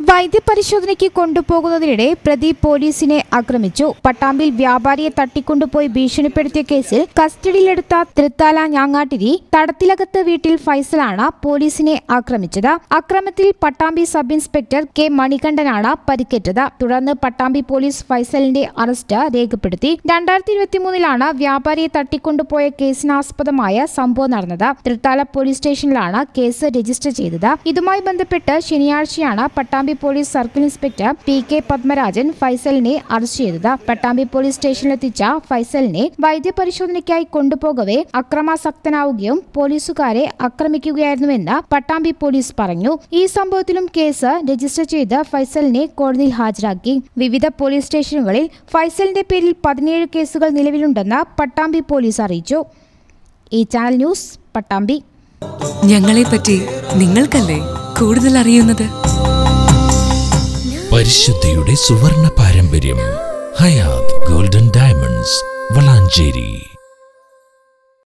വൈദ്യപരിശോധനയ്ക്ക് കൊണ്ടുപോകുന്നതിനിടെ പ്രതി പോലീസിനെ ആക്രമിച്ചു. പട്ടാമ്പിൽ വ്യാപാരിയെ തട്ടിക്കൊണ്ടുപോയി ഭീഷണിപ്പെടുത്തിയ കേസിൽ കസ്റ്റഡിയിലെടുത്ത തൃത്താല ഞാങ്ങാട്ടിരി തടത്തിലകത്ത് വീട്ടിൽ ഫൈസലാണ് പോലീസിനെ ആക്രമിച്ചത്. അക്രമത്തിൽ പട്ടാമ്പി സബ് ഇൻസ്പെക്ടർ കെ മണികണ്ഠനാണ് പരിക്കേറ്റത്. തുടർന്ന് പട്ടാമ്പി പോലീസ് ഫൈസലിന്റെ അറസ്റ്റ് രേഖപ്പെടുത്തി. രണ്ടായിരത്തി ഇരുപത്തിമൂന്നിലാണ് വ്യാപാരിയെ തട്ടിക്കൊണ്ടുപോയ കേസിനാസ്പദമായ സംഭവം നടന്നത്. തൃത്താല പോലീസ് സ്റ്റേഷനിലാണ് കേസ് രജിസ്റ്റർ ചെയ്തത്. ഇതുമായി ബന്ധപ്പെട്ട് ശനിയാഴ്ചയാണ് Pattambi police circle inspector P K Padmarajan ഫൈസലിനെ arrest ചെയ്തത്. പട്ടാമ്പി പോലീസ് സ്റ്റേഷനിലെത്തിച്ച ഫൈസലിനെ വൈദ്യപരിശോധനയ്ക്കായി കൊണ്ടുപോകവേ അക്രമാസക്തനാവുകയും പോലീസുകാരെ ആക്രമിക്കുകയായിരുന്നുവെന്ന് പട്ടാമ്പി പോലീസ് പറഞ്ഞു. ഈ സംഭവത്തിലും കേസ് രജിസ്റ്റർ ചെയ്ത് ഫൈസലിനെ കോടതിയിൽ ഹാജരാക്കി. വിവിധ പോലീസ് സ്റ്റേഷനുകളിൽ ഫൈസലിന്റെ പേരിൽ പതിനേഴ് കേസുകൾ നിലവിലുണ്ടെന്ന് പട്ടാമ്പി പോലീസ് അറിയിച്ചു. ഈ ചാനൽ ന്യൂസ് പട്ടാമ്പി. ഞങ്ങളെപ്പറ്റി നിങ്ങൾക്കല്ലേ കൂടുതൽ അറിയുന്നത്? പരിശുദ്ധിയുടെ സുവർണ പാരമ്പര്യം ഹയാത് ഗോൾഡൻ ഡയമണ്ട്സ് വളാഞ്ചേരി.